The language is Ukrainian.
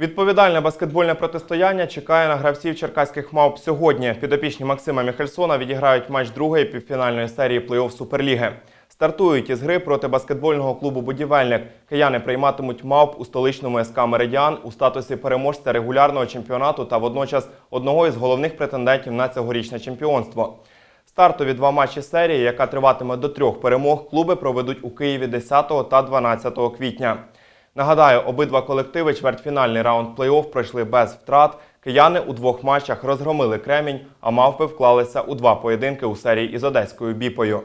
Відповідальне баскетбольне протистояння чекає на гравців черкаських мавп сьогодні. Підопічні Максима Міхельсона відіграють матч другої півфінальної серії плей-офф Суперліги. Стартують із гри проти баскетбольного клубу Будівельник. Кияни прийматимуть мавп у столичному СК Меридіан у статусі переможця регулярного чемпіонату та водночас одного із головних претендентів на цьогорічне чемпіонство. Стартові два матчі серії, яка триватиме до трьох перемог, клуби проведуть у Києві 10 та 12 квітня. Нагадаю, обидва колективи чвертьфінальний раунд плей-офф пройшли без втрат. Кияни у двох матчах розгромили Кремінь, а мавпи вклалися у два поєдинки у серії із одеською біпою.